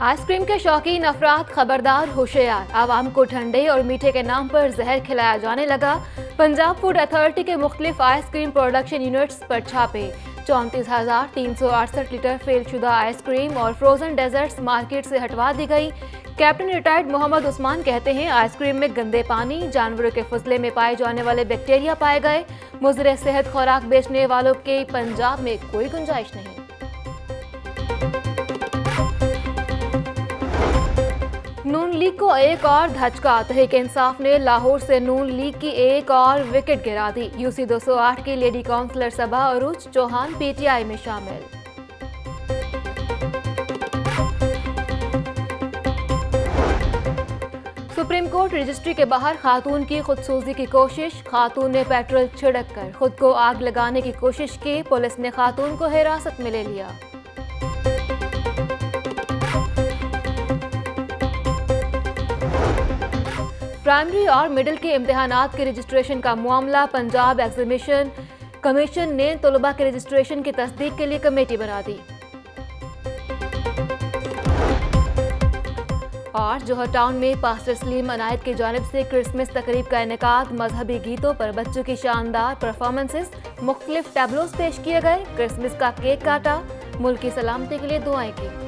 Ice cream کے شوقین افراد خبردار ہوشیار۔ عوام کو ٹھنڈے اور میٹھے کے نام پر زہر کھلایا جانے لگا۔ پنجاب فوڈ اتھارٹی کے مختلف آئس کریم پروڈکشن یونٹس پر چھاپے۔ چونتیس ہزار تین سو اڑسٹھ لیٹر فیل شدہ آئس کریم اور فروزن ڈیزرٹس مارکیٹ سے ہٹوا دی گئی۔ کیپٹن ریٹائرڈ محمد عثمان کہتے ہیں، آئس کریم میں گندے پانی، جانوروں کے فضلے میں پائے جانے والے بیکٹیریا پائے گئے۔ مضر صحت خوراک بیچنے والوں کے پنجاب میں کوئی گنجائش نہیں۔ لیگ کو ایک اور دھچکا تحریک انصاف نے لاہور سے نون لیگ کی ایک اور وکٹ گرا دی یو سی دو سو آٹھ کی لیڈی کونسلر سبھا عروج چوہان پی ٹی آئی میں شامل سپریم کورٹ رجسٹری کے باہر خاتون کی خودسوزی کی کوشش خاتون نے پیٹرول چھڑک کر خود کو آگ لگانے کی کوشش کی پولیس نے خاتون کو حراست میں لے لیا پرائمری اور مڈل کے امتحانات کے رجسٹریشن کا معاملہ، پنجاب ایگزیمیشن کمیشن نے طلبہ کے رجسٹریشن کی تصدیق کے لیے کمیٹی بنا دی۔ اور جوہر ٹاؤن میں پاسٹر سلیم عنایت کی جانب سے کرسمس تقریب کا انعقاد، مذہبی گیتوں پر بچوں کی شاندار پرفارمنسز مختلف ٹیبلوز پیش کیے گئے۔ کرسمس کا کیک کاٹا، ملک کی سلامتی کے لیے دعائیں کی۔